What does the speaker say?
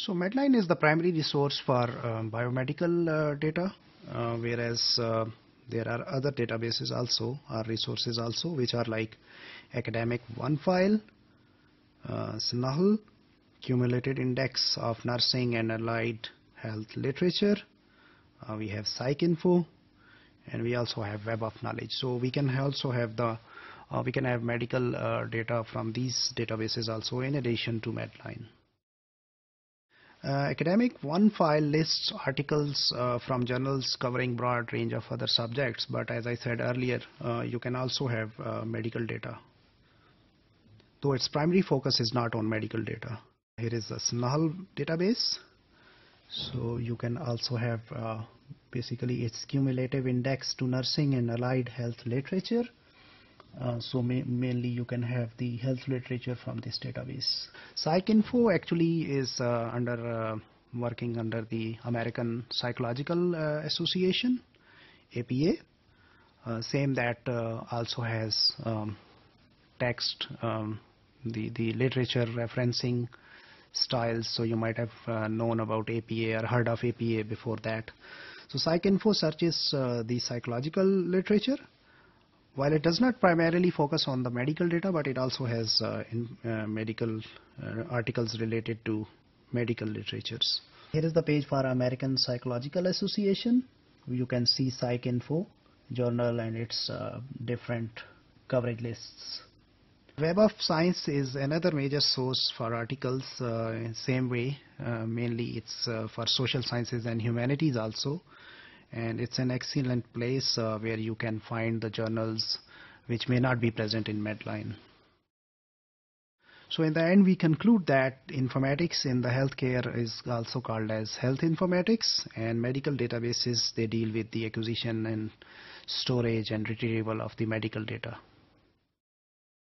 So Medline is the primary resource for uh, biomedical uh, data, uh, whereas uh, there are other databases also, or resources also, which are like academic OneFile, uh, CINAHL, Cumulated Index of Nursing and Allied Health Literature, uh, we have PsycInfo, and we also have Web of Knowledge. So we can also have the uh, we can have medical uh, data from these databases also in addition to Medline. Uh, academic OneFile lists articles uh, from journals covering broad range of other subjects, but as I said earlier, uh, you can also have medical data, though its primary focus is not on medical data. Here is the CINAHL database, so you can also have basically its cumulative index to nursing and allied health literature. Uh, so ma mainly you can have the health literature from this database. PsycInfo actually is uh, under uh, working under the American Psychological uh, Association, APA. Uh, same that also has um, text, um, the the literature referencing styles. So you might have known about APA or heard of APA before that. So PsycInfo searches the psychological literature while it does not primarily focus on the medical data, but it also has uh, in, uh, medical uh, articles related to medical literatures. Here is the page for American Psychological Association. You can see PsycInfo journal and its uh, different coverage lists. Web of Science is another major source for articles uh, in same way. Uh, mainly it's uh, for social sciences and humanities also and it's an excellent place uh, where you can find the journals which may not be present in Medline. So in the end we conclude that informatics in the healthcare is also called as health informatics and medical databases they deal with the acquisition and storage and retrieval of the medical data.